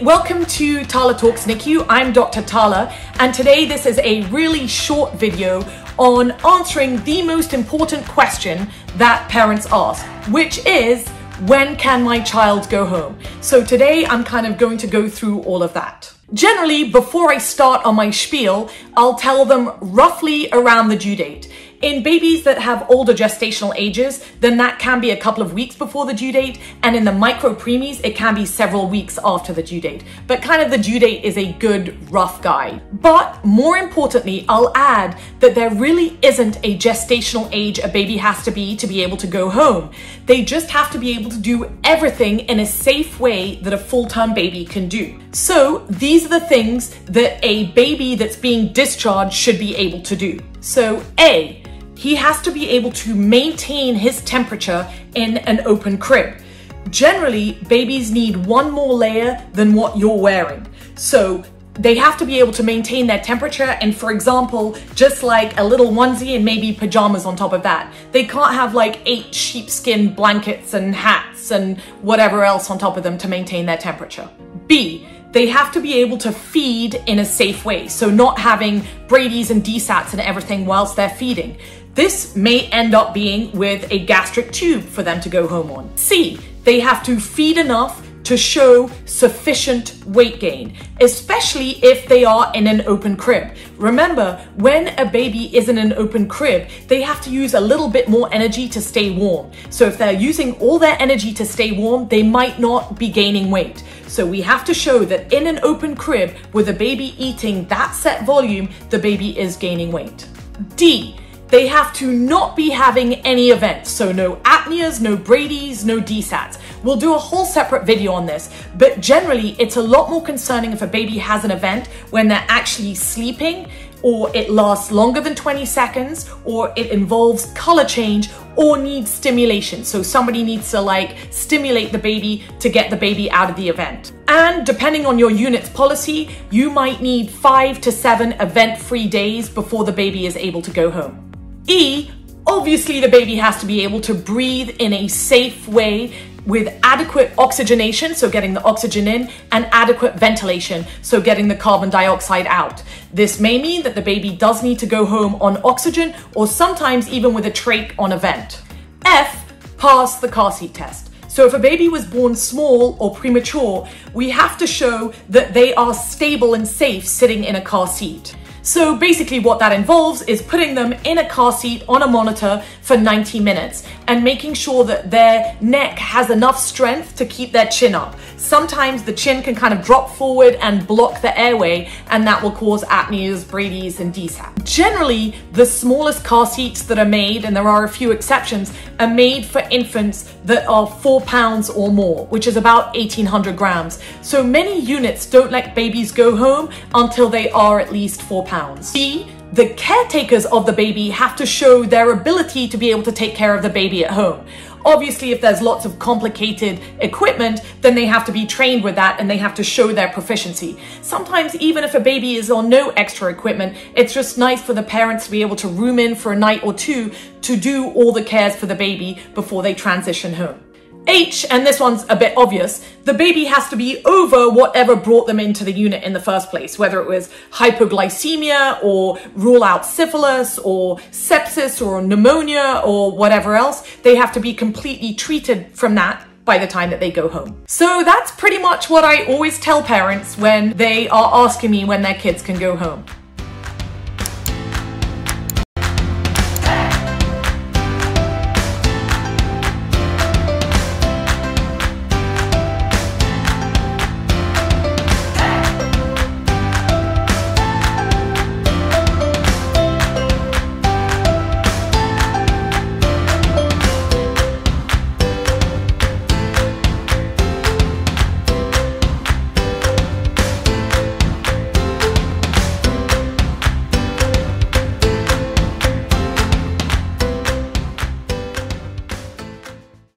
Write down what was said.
Welcome to Tala Talks NICU. I'm Dr. Tala, and today this is a really short video on answering the most important question that parents ask, which is, when can my child go home? So today I'm kind of going to go through all of that. Generally, before I start on my spiel, I'll tell them roughly around the due date. In babies that have older gestational ages, then that can be a couple of weeks before the due date, and in the micro preemies, it can be several weeks after the due date. But kind of the due date is a good rough guide. But more importantly, I'll add that there really isn't a gestational age a baby has to be to be able to go home. They just have to be able to do everything in a safe way that a full-term baby can do. So these are the things that a baby that's being discharged should be able to do. So A, he has to be able to maintain his temperature in an open crib. Generally, babies need one more layer than what you're wearing. So they have to be able to maintain their temperature and for example just like a little onesie and maybe pajamas on top of that they can't have like eight sheepskin blankets and hats and whatever else on top of them to maintain their temperature b they have to be able to feed in a safe way so not having brady's and dsats and everything whilst they're feeding this may end up being with a gastric tube for them to go home on. C, they have to feed enough to show sufficient weight gain, especially if they are in an open crib. Remember, when a baby is in an open crib, they have to use a little bit more energy to stay warm. So if they're using all their energy to stay warm, they might not be gaining weight. So we have to show that in an open crib with a baby eating that set volume, the baby is gaining weight. D, they have to not be having any events. So no apneas, no Brady's, no DSATs. We'll do a whole separate video on this, but generally it's a lot more concerning if a baby has an event when they're actually sleeping or it lasts longer than 20 seconds or it involves color change or needs stimulation. So somebody needs to like stimulate the baby to get the baby out of the event. And depending on your unit's policy, you might need five to seven event-free days before the baby is able to go home. E, obviously the baby has to be able to breathe in a safe way with adequate oxygenation, so getting the oxygen in, and adequate ventilation, so getting the carbon dioxide out. This may mean that the baby does need to go home on oxygen or sometimes even with a trach on a vent. F, pass the car seat test. So if a baby was born small or premature, we have to show that they are stable and safe sitting in a car seat. So basically what that involves is putting them in a car seat on a monitor for 90 minutes and making sure that their neck has enough strength to keep their chin up. Sometimes the chin can kind of drop forward and block the airway and that will cause apneas, Brady's and DSAT. Generally, the smallest car seats that are made, and there are a few exceptions, are made for infants that are four pounds or more, which is about 1800 grams. So many units don't let babies go home until they are at least four pounds pounds. B, the caretakers of the baby have to show their ability to be able to take care of the baby at home. Obviously, if there's lots of complicated equipment, then they have to be trained with that and they have to show their proficiency. Sometimes, even if a baby is on no extra equipment, it's just nice for the parents to be able to room in for a night or two to do all the cares for the baby before they transition home. H, and this one's a bit obvious, the baby has to be over whatever brought them into the unit in the first place, whether it was hypoglycemia or rule out syphilis or sepsis or pneumonia or whatever else. They have to be completely treated from that by the time that they go home. So that's pretty much what I always tell parents when they are asking me when their kids can go home.